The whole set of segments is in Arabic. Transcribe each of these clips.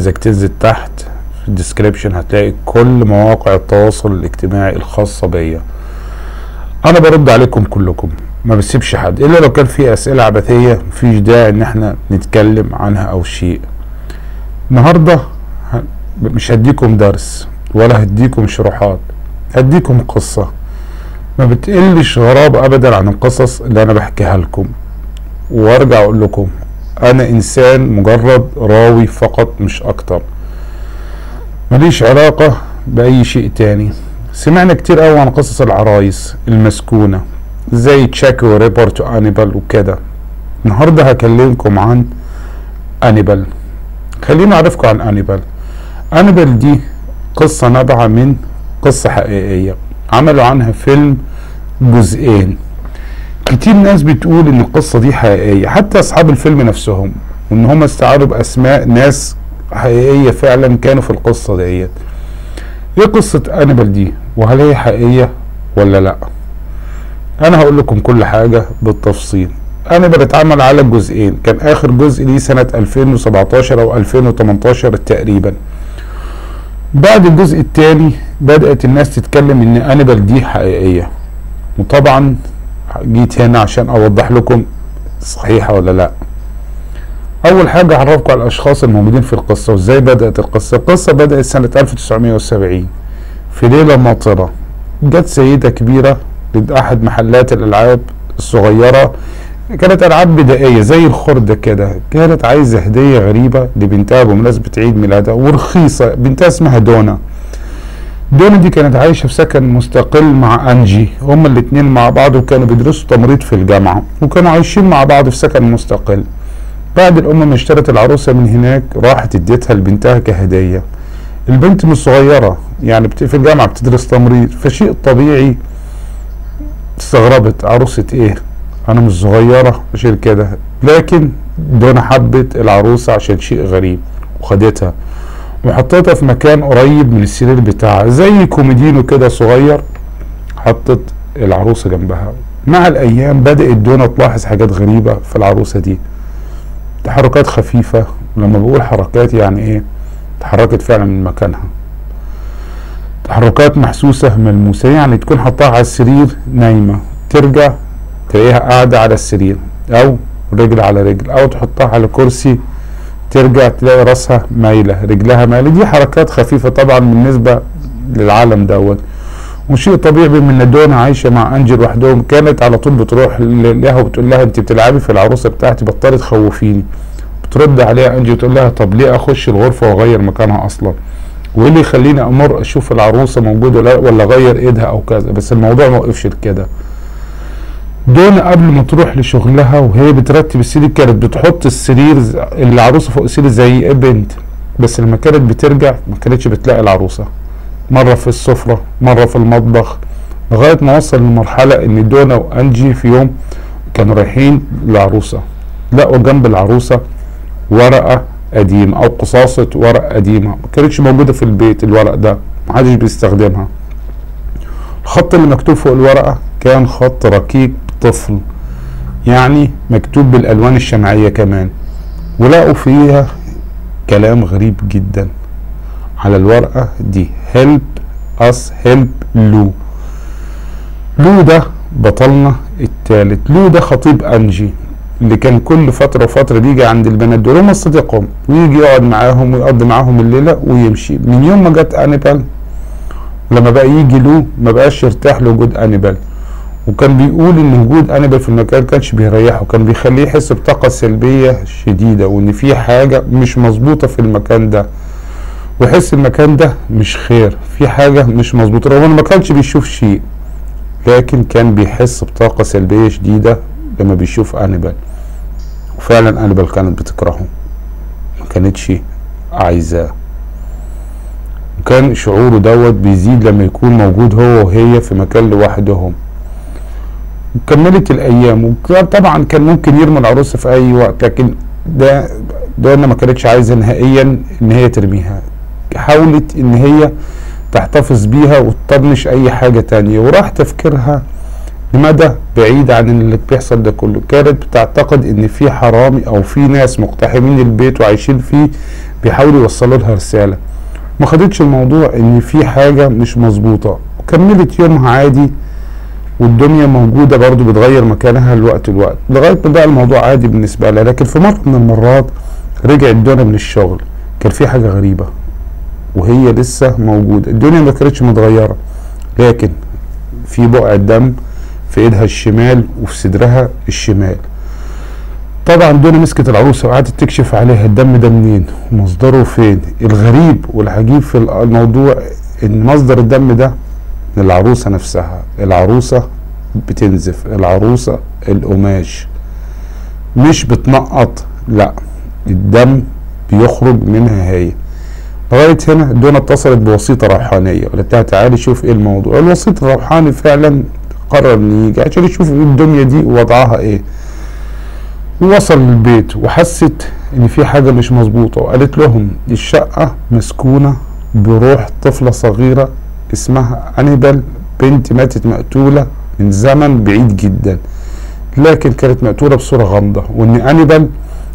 عايزك تنزل تحت في الديسكريبشن هتلاقي كل مواقع التواصل الاجتماعي الخاصة بيا. أنا برد عليكم كلكم ما بسيبش حد إلا لو كان في أسئلة عبثية مفيش داعي إن إحنا نتكلم عنها أو شيء. النهاردة مش هديكم درس ولا هديكم شروحات هديكم قصة. ما بتقلش غرابة ابدا عن القصص اللي أنا بحكيها لكم. وأرجع أقول لكم أنا إنسان مجرد راوي فقط مش أكتر. ماليش علاقة بأي شيء تاني. سمعنا كتير قوي عن قصص العرايس المسكونة زي تشاكي وروبرت وأنابيل وكده. النهاردة هكلمكم عن أنابيل. خليني أعرفكم عن أنابيل. أنابيل دي قصة نابعة من قصة حقيقية. عملوا عنها فيلم جزئين. كتير ناس بتقول إن القصة دي حقيقية حتى أصحاب الفيلم نفسهم وإن هم استعاروا بأسماء ناس حقيقية فعلا كانوا في القصة ديت. إيه قصة انيبال دي؟ وهل هي حقيقية ولا لأ؟ أنا هقول لكم كل حاجة بالتفصيل. انيبال اتعمل على جزئين كان آخر جزء ليه سنة 2017 أو 2018 تقريبا. بعد الجزء الثاني بدأت الناس تتكلم إن انيبال دي حقيقية. وطبعا جيت هنا عشان أوضح لكم صحيحة ولا لا. أول حاجة اعرفكم على الأشخاص الموجودين في القصة وإزاي بدأت القصة. القصة بدأت سنة 1970 في ليلة ماطرة جت سيدة كبيرة لأحد محلات الألعاب الصغيرة. كانت ألعاب بدائية زي الخردة كده. كانت عايزة هدية غريبة لبنتها بمناسبة عيد ميلادها ورخيصة. بنتها اسمها دونا. دونا دي كانت عايشة في سكن مستقل مع أنجي. هما الاتنين مع بعض وكانوا بيدرسوا تمريض في الجامعة. وكانوا عايشين مع بعض في سكن مستقل. بعد الأم ما اشترت العروسة من هناك راحت اديتها لبنتها كهدية. البنت مش صغيرة يعني في الجامعة بتدرس تمريض. فشيء طبيعي استغربت عروسة إيه؟ أنا مش صغيرة عشان كده. لكن دونا حبت العروسة عشان شيء غريب. وخدتها. وحطيتها في مكان قريب من السرير بتاعها زي كوميدينو كده صغير حطت العروسة جنبها. مع الأيام بدأت دونا تلاحظ حاجات غريبة في العروسة دي. تحركات خفيفة لما بقول حركات يعني إيه؟ تحركت فعلا من مكانها. تحركات محسوسة ملموسة يعني تكون حطاها على السرير نايمة. ترجع تلاقيها قاعدة على السرير أو رجل على رجل أو تحطها على كرسي ترجع تلاقي راسها مايلة رجلها مايلة. دي حركات خفيفة طبعا بالنسبة للعالم دوت. وشيء طبيعي بما إن دونا عايشة مع انجي لوحدهم كانت على طول بتروح لها وبتقول لها أنت بتلعبي في العروسة بتاعتي بطلي تخوفيني. بترد عليها انجي وتقول لها طب ليه أخش الغرفة وأغير مكانها أصلا؟ وإيه اللي يخليني أمر أشوف العروسة موجودة ولا ولا أغير إيدها أو كذا؟ بس الموضوع ما وقفش كده دونا قبل ما تروح لشغلها وهي بترتب السرير كانت بتحط السرير العروسة فوق السرير زي بنت بس لما كانت بترجع ما كانتش بتلاقي العروسة. مرة في السفرة مرة في المطبخ لغاية ما وصل لمرحلة إن دونا وانجي في يوم كانوا رايحين للعروسة لقوا جنب العروسة ورقة قديمة أو قصاصة ورق قديمة. ما كانتش موجودة في البيت الورق ده محدش بيستخدمها. الخط اللي مكتوب فوق الورقة كان خط ركيك طفل يعني مكتوب بالألوان الشمعية كمان ولقوا فيها كلام غريب جدا على الورقة دي help us help لو لو ده بطلنا التالت لو ده خطيب أنجي اللي كان كل فترة وفترة بيجي عند البنات دول هم صديقهم ويجي يقعد معاهم ويقضي معاهم الليلة ويمشي. من يوم ما جت انيبال لما بقى يجي له ما بقاش يرتاح لوجود انابيل وكان بيقول إن وجود انابيل في المكان كانش بيريحه كان بيخليه يحس بطاقة سلبية شديدة وإن في حاجة مش مظبوطة في المكان ده. ويحس المكان ده مش خير في حاجة مش مظبوطة. رغم إنه ما كانش بيشوف شيء لكن كان بيحس بطاقة سلبية شديدة لما بيشوف انابيل وفعلا انابيل كانت بتكرهه ما كانتش عايزاه. وكان شعوره دوت بيزيد لما يكون موجود هو وهي في مكان لوحدهم. وكملت الأيام. وكان طبعا كان ممكن يرمي العروسه في أي وقت لكن ده دانا ما كانتش عايزة نهائيا إن هي ترميها. حاولت إن هي تحتفظ بيها وتطنش أي حاجة تانية وراح تفكيرها لمدى بعيد عن اللي بيحصل ده كله. كانت بتعتقد إن في حرامي أو في ناس مقتحمين البيت وعايشين فيه بيحاولوا يوصلوا لها رسالة. ما خدتش الموضوع إن في حاجة مش مظبوطة. وكملت يومها عادي. والدنيا موجودة برضو بتغير مكانها الوقت الوقت. لغاية ما بقى الموضوع عادي بالنسبة لها لكن في مرة من المرات رجعت دونا من الشغل. كان في حاجة غريبة وهي لسه موجودة. الدنيا ما كانتش متغيرة لكن في بقع دم في إيدها الشمال وفي صدرها الشمال. طبعا دونا مسكت العروسة وقعدت تكشف عليها الدم ده منين ومصدره فين. الغريب والعجيب في الموضوع إن مصدر الدم ده العروسة نفسها العروسة بتنزف العروسة القماش. مش بتنقط لا الدم بيخرج منها هي. لغاية هنا دونا اتصلت بوسيطة روحانية. قالت لها تعالي شوف إيه الموضوع. الوسيط الروحاني فعلا قرر إن يجي عشان يشوف الدنيا دي وضعها إيه. ووصل البيت وحست إن في حاجة مش مظبوطة. وقالت لهم الشقة مسكونة بروح طفلة صغيرة اسمها انيبال بنت ماتت مقتولة من زمن بعيد جدا. لكن كانت مقتولة بصورة غامضة وإن انيبال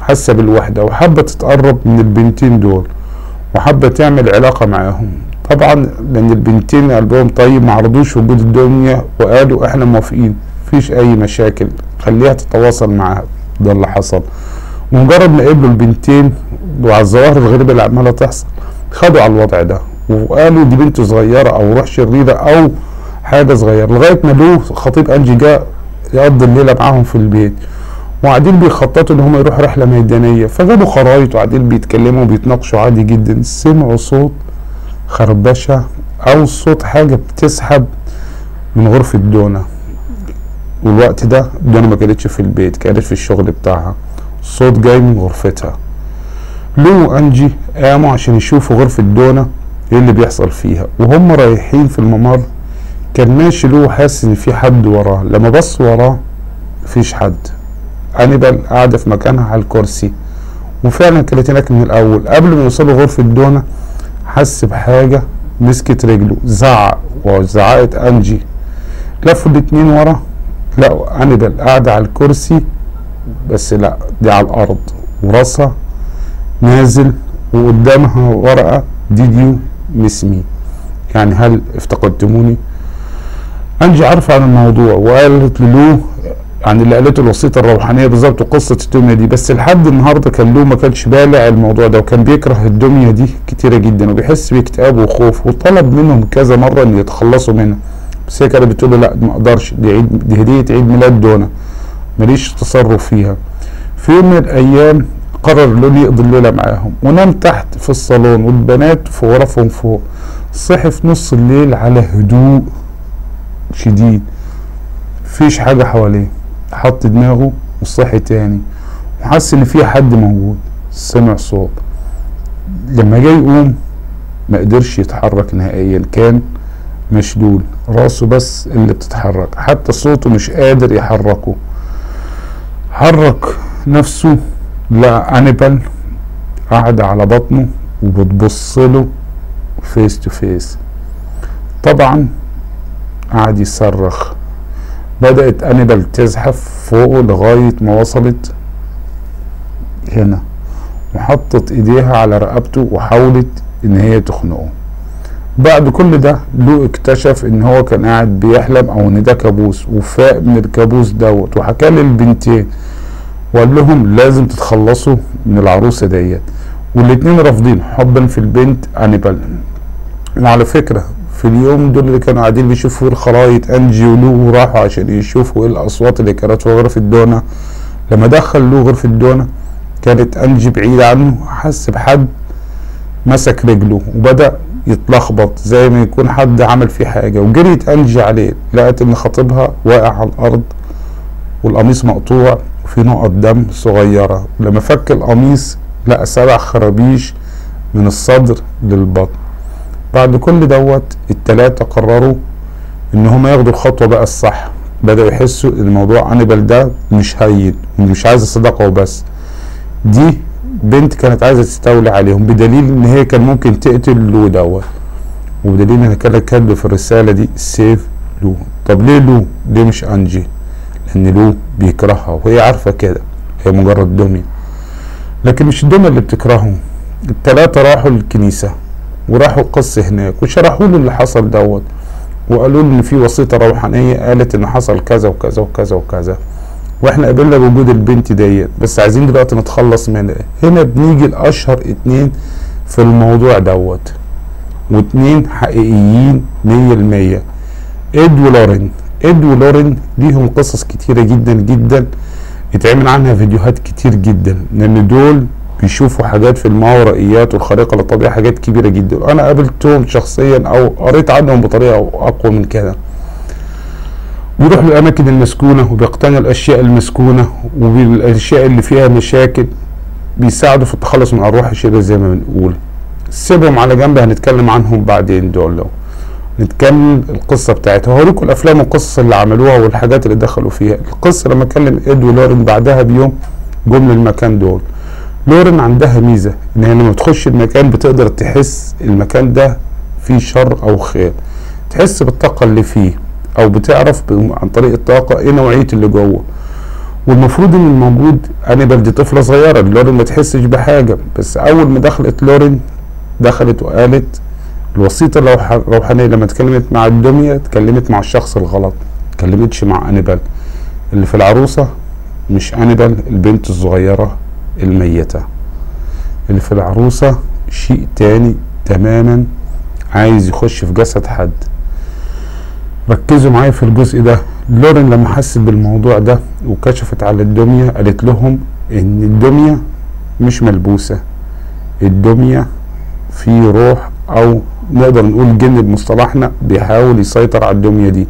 حاسة بالوحدة وحابة تتقرب من البنتين دول وحابة تعمل علاقة معاهم. طبعا لأن البنتين قلبهم طيب معرضوش وجود الدنيا وقالوا إحنا موافقين مفيش أي مشاكل خليها تتواصل معاها ده اللي حصل. ومجرد ما قبلوا البنتين وعلى الظواهر الغريبة اللي عمالة تحصل خدوا على الوضع ده. وقالوا دي بنت صغيرة أو روح شريرة أو حاجة صغيرة لغاية ما له خطيب أنجي جاء يقضي الليلة معاهم في البيت. وقاعدين بيخططوا إن هم يروحوا رحلة ميدانية. فجابوا خرايط وقاعدين بيتكلموا وبيتناقشوا عادي جدا. سمعوا صوت خربشة أو صوت حاجة بتسحب من غرفة دونا. والوقت ده دونا ما كانتش في البيت كانت في الشغل بتاعها. الصوت جاي من غرفتها. لو وانجي قاموا عشان يشوفوا غرفة دونا إيه اللي بيحصل فيها. وهم رايحين في الممر كان ماشي لو حاسس إن في حد وراه. لما بص وراه مفيش حد. انيبال قاعدة في مكانها على الكرسي. وفعلا كانت هناك من الأول. قبل ما يوصلوا غرفة دونا حس بحاجة مسكت رجله. زعق. وزعقت أنجي. لفوا الاتنين ورا. لقوا أنابيل قاعدة على الكرسي. بس لا دي على الأرض. وراسها نازل وقدامها ورقة did you miss me يعني هل افتقدتموني؟ أنجي عارفة عن الموضوع وقالت للو عن اللي قالته الوسيطة الروحانية بالظبط وقصة الدمية دي بس لحد النهاردة كان له ما كانش بالع الموضوع ده وكان بيكره الدمية دي كتيرة جدا وبيحس باكتئاب وخوف وطلب منهم كذا مرة إن يتخلصوا منها. بس هي كانت بتقول له لا ما أقدرش دي عيد دي هدية عيد ميلاد دونا ماليش تصرف فيها. في يوم من الأيام قرر لون يقضي الليلة معاهم. ونام تحت في الصالون والبنات في غرفهم فوق. صحي في نص الليل على هدوء شديد. مفيش حاجة حواليه. حط دماغه وصحي تاني. وحس إن في حد موجود. سمع صوت. لما جاي يقوم ما قدرش يتحرك نهائيا. كان مشلول راسه بس اللي بتتحرك. حتى صوته مش قادر يحركه. حرك نفسه لقى انيبال قاعدة على بطنه وبتبص له face to face طبعا قعد يصرخ. بدأت أنابيل تزحف فوقه لغاية ما وصلت هنا وحطت إيديها على رقبته وحاولت إن هي تخنقه. بعد كل ده لو اكتشف إن هو كان قاعد بيحلم أو إن ده كابوس وفاق من الكابوس دوت وحكى للبنتين وقال لهم لازم تتخلصوا من العروسة ديت. والاتنين رافضين حبا في البنت أنيبال. وعلى فكرة في اليوم دول اللي كانوا قاعدين بيشوفوا الخرايط أنجي ولو وراحوا عشان يشوفوا إيه الأصوات اللي كانت في غرفه دونا لما دخل له غرفه دونا كانت أنجي بعيدة عنه حس بحد مسك رجله وبدأ يتلخبط زي ما يكون حد عمل فيه حاجة. وجريت أنجي عليه لقت إن خطيبها واقع على الأرض والقميص مقطوع. وفي نقط دم صغيرة. ولما فك القميص لقى سبع خرابيش من الصدر للبطن. بعد كل دوت التلاتة قرروا إن هما ياخدوا الخطوة بقى الصح. بدأوا يحسوا إن موضوع انيبال ده مش هين ومش عايزة صداقة وبس. دي بنت كانت عايزة تستولي عليهم بدليل إن هي كان ممكن تقتل لو دوت. وبدليل إن كانت كاتبة في الرسالة دي سيف لو. طب ليه لو؟ ليه مش أنجي؟ لأن لو بيكرهها وهي عارفة كده هي مجرد دمية لكن مش الدمية اللي بتكرههم. التلاتة راحوا الكنيسة وراحوا القس هناك وشرحوا له اللي حصل دوت وقالوا له إن في وسيطة روحانية قالت إن حصل كذا وكذا وكذا وكذا. وإحنا قابلنا بوجود البنت ديت بس عايزين دلوقتي نتخلص منها. هنا بنيجي لأشهر اتنين في الموضوع دوت. واتنين حقيقيين مية المية اد ولورين اد ولورين ليهم قصص كتيرة جدا جدا اتعمل عنها فيديوهات كتير جدا لأن دول بيشوفوا حاجات في الماورائيات والخارقة للطبيعة حاجات كبيرة جدا. أنا قابلتهم شخصيا أو قريت عنهم بطريقة أقوى من كده. بيروح للأماكن المسكونة وبيقتني الأشياء المسكونة والأشياء اللي فيها مشاكل بيساعدوا في التخلص من أرواح الشرير زي ما بنقول. سيبهم على جنب هنتكلم عنهم بعدين دول لو. نتكلم القصة بتاعتها. هوريكم الأفلام والقصص اللي عملوها والحاجات اللي دخلوا فيها. القصة لما كلم إد ولورين بعدها بيوم جم للمكان دول. لورين عندها ميزة إن هي لما تخش المكان بتقدر تحس المكان ده فيه شر أو خير. تحس بالطاقة اللي فيه أو بتعرف عن طريق الطاقة إيه نوعية اللي جوه. والمفروض إن الموجود انيبال دي طفلة صغيرة لورين ما تحسش بحاجة. بس أول ما دخلت لورين دخلت وقالت الوسيطة الروحانية لما اتكلمت مع الدمية اتكلمت مع الشخص الغلط. اتكلمتش مع أنيبال. اللي في العروسة مش أنيبال البنت الصغيرة الميتة. اللي في العروسة شيء تاني تماما عايز يخش في جسد حد. ركزوا معايا في الجزء ده. لورين لما حست بالموضوع ده وكشفت على الدمية قالت لهم إن الدمية مش ملبوسة. الدمية في روح أو نقدر نقول جن بمصطلحنا بيحاول يسيطر على الدمية دي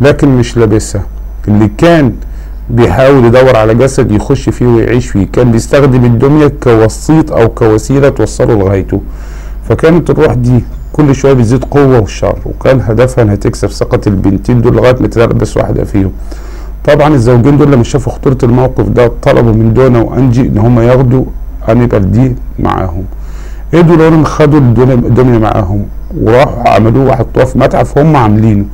لكن مش لابسها. اللي كان بيحاول يدور على جسد يخش فيه ويعيش فيه كان بيستخدم الدمية كوسيط أو كوسيلة توصله لغايته. فكانت الروح دي كل شوية بيزيد قوة وشر وكان هدفها إنها تكسب ثقة البنتين دول لغاية ما تلبس واحدة فيهم. طبعا الزوجين دول لما شافوا خطورة الموقف ده طلبوا من دونا وأنجي إن هم ياخدوا أنابيل دي معاهم. إد ولورين خدوا الدمية معاهم وراحوا عملوه وحطوها في متحف هم عاملينه.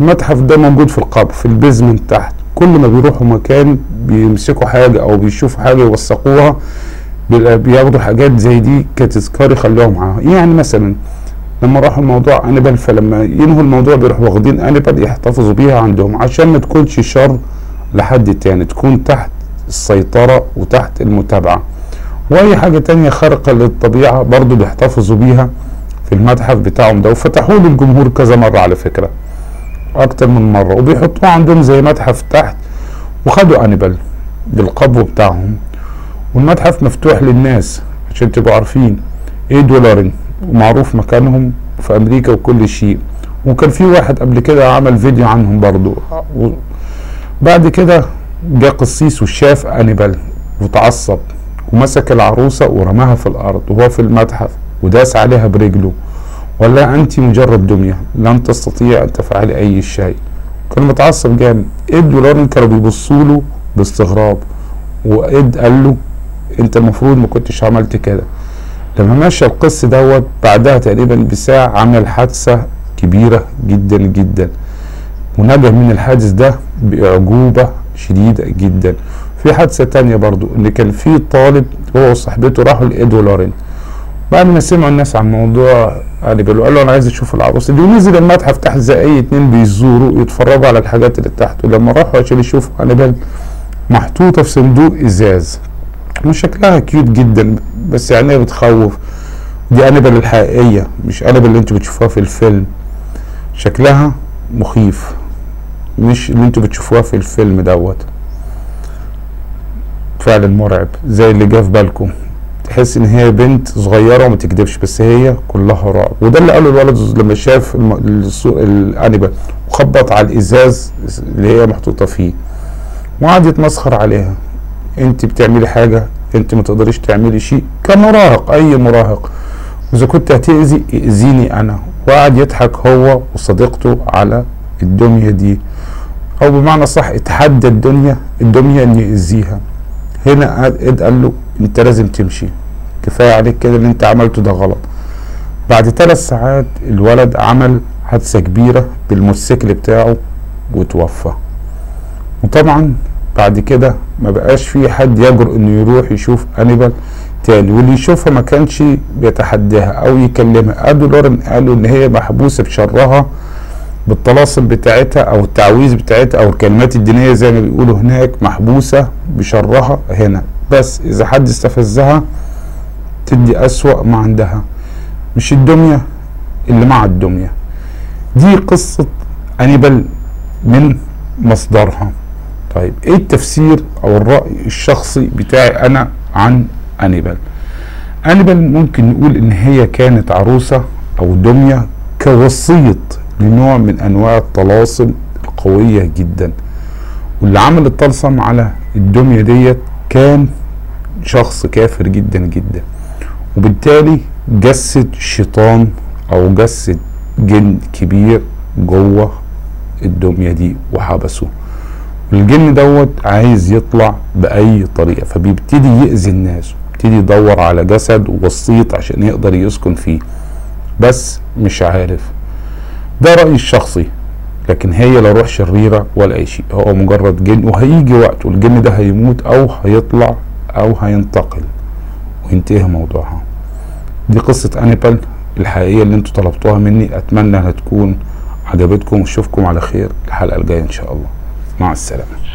المتحف ده موجود في القبو في ال basement تحت. كل ما بيروحوا مكان بيمسكوا حاجة أو بيشوفوا حاجة يوثقوها بياخدوا حاجات زي دي كتذكار يخلوها معاهم. يعني مثلا لما راحوا الموضوع انيبال فلما ينهوا الموضوع بيروحوا واخدين انيبال يحتفظوا بيها عندهم عشان ما تكونش شر لحد تاني تكون تحت السيطرة وتحت المتابعة. وأي حاجة تانية خارقة للطبيعة برضو بيحتفظوا بيها في المتحف بتاعهم ده. وفتحوه للجمهور كذا مرة على فكرة أكتر من مرة. وبيحطوه عندهم زي متحف تحت وخدوا أنيبال بالقبو بتاعهم. والمتحف مفتوح للناس عشان تبقوا عارفين إيه دولارين. ومعروف مكانهم في أمريكا وكل شيء. وكان في واحد قبل كده عمل فيديو عنهم برضو. بعد كده جاء قسيس وشاف أنيبال وتعصب. ومسك العروسة ورماها في الأرض وهو في المتحف وداس عليها برجله. ولا أنت مجرد دمية لن تستطيع أن تفعلي أي شيء. كان متعصب جامد إد ولورين كانوا بيبصوا له باستغراب؟ وإد قال له أنت المفروض ما كنتش عملت كده. لما مشى القس دوت بعدها تقريبا بساعة عمل حادثة كبيرة جدا جدا. ونجا من الحادث ده بأعجوبة شديدة جدا. في حادثة تانية برضو ان كان في طالب هو وصاحبته راحوا لإد ولورين. بعد ما سمعوا الناس عن موضوع أنابيل قال له أنا عايز أشوف العروسه دي ونزل المتحف تحت زي أي اتنين بيزوروا يتفرجوا على الحاجات اللي تحت؟ ولما راحوا عشان يشوفوا أنابيل محطوطة في صندوق إزاز. وشكلها cute جدا بس يعني بتخوف. دي أنابيل الحقيقية مش أنابيل اللي أنتوا بتشوفوها في الفيلم. شكلها مخيف مش اللي أنتوا بتشوفوها في الفيلم دوت. فعلا مرعب زي اللي جه في بالكم. تحس إن هي بنت صغيرة وما تكدبش بس هي كلها رعب. وده اللي قاله الولد لما شاف الأنابيل وخبط على الإزاز اللي هي محطوطة فيه. وقعد يتمسخر عليها. أنت بتعملي حاجة أنت ما تقدريش تعملي شيء كمراهق أي مراهق. وإذا كنت هتأذي ائذيني أنا. وقعد يضحك هو وصديقته على الدميه دي. أو بمعنى صح اتحدى الدنيا الدنيا ان يأذيها هنا اد قال له انت لازم تمشي. كفاية عليك كده اللي انت عملته ده غلط. بعد ثلاث ساعات الولد عمل حادثة كبيرة بالموتوسيكل بتاعه وتوفى. وطبعا بعد كده ما بقاش في حد يجرؤ انه يروح يشوف أنيبال تاني. واللي يشوفها ما كانش بيتحداها أو يكلمها. ادو لورن قالوا إن هي محبوسة بشرها بالطلاسم بتاعتها أو التعويذ بتاعتها أو الكلمات الدينية زي ما بيقولوا هناك محبوسة بشرها هنا. بس إذا حد استفزها تدي أسوأ ما عندها. مش الدمية اللي مع الدمية. دي قصة أنيبال من مصدرها. طيب إيه التفسير أو الرأي الشخصي بتاعي أنا عن أنيبال؟ أنيبال ممكن نقول إن هي كانت عروسة أو دمية كوسيط لنوع من أنواع الطلاسم القوية جدا. واللي عمل الطلسم على الدمية ديت كان شخص كافر جدا جدا. وبالتالي جسد شيطان أو جسد جن كبير جوه الدمية دي وحبسه الجن دوت عايز يطلع بأي طريقة فبيبتدي يأذي الناس يبتدي يدور على جسد وسيط عشان يقدر يسكن فيه. بس مش عارف ده رأيي الشخصي لكن هي لا روح شريرة ولا أي شيء. هو مجرد جن وهيجي وقت والجن ده هيموت أو هيطلع أو هينتقل. وينتهي موضوعها. دي قصة أنيبال الحقيقية اللي أنتوا طلبتوها مني. أتمنى أنها تكون عجبتكم واشوفكم على خير الحلقة الجاية إن شاء الله. مع السلامة.